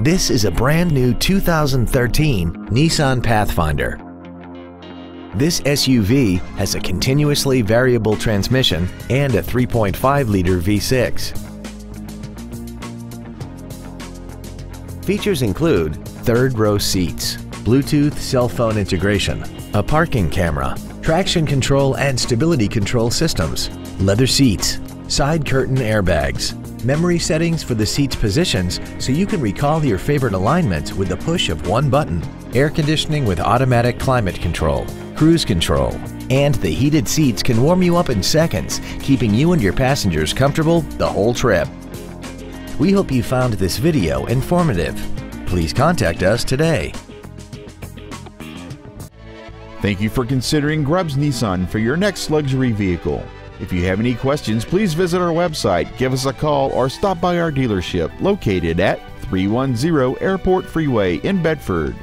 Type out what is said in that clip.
This is a brand new 2013 Nissan Pathfinder. This SUV has a continuously variable transmission and a 3.5-liter V6. Features include third row seats, Bluetooth cell phone integration, a parking camera, traction control and stability control systems, leather seats, side curtain airbags, memory settings for the seat's positions so you can recall your favorite alignments with the push of one button, air conditioning with automatic climate control, cruise control, and the heated seats can warm you up in seconds, keeping you and your passengers comfortable the whole trip. We hope you found this video informative. Please contact us today. Thank you for considering Grubbs Nissan for your next luxury vehicle. If you have any questions, please visit our website, give us a call, or stop by our dealership located at 310 Airport Freeway in Bedford.